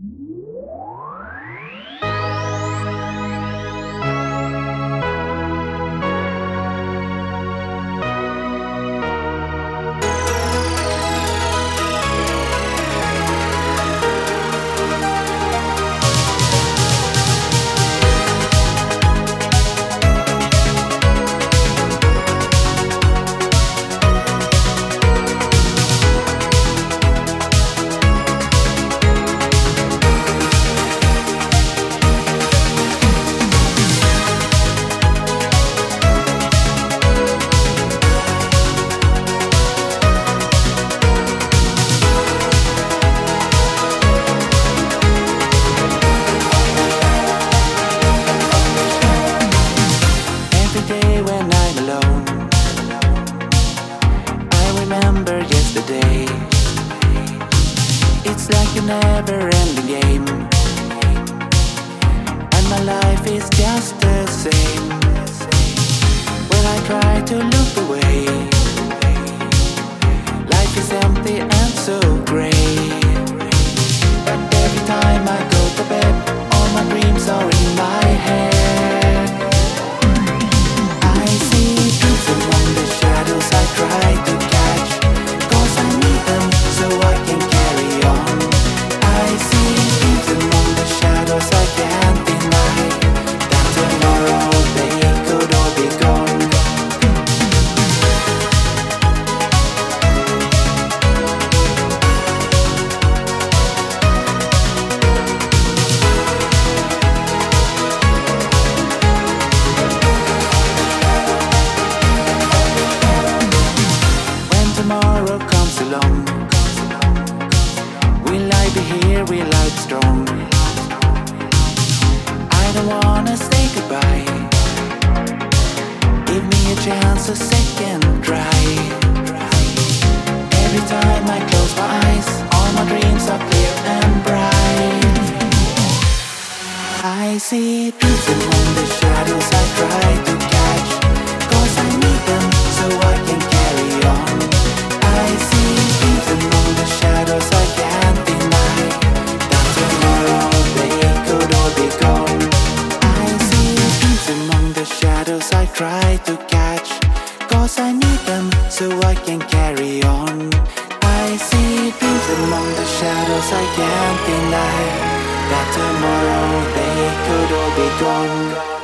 Mm-hmm. never ending game. chance of second try. Every time I close my eyes All my dreams are clear and bright. I see dreams among the shadows shadows I try to catch. Cause I need them so I can carry on. I see things among the shadows I can't deny That tomorrow they could all be gone.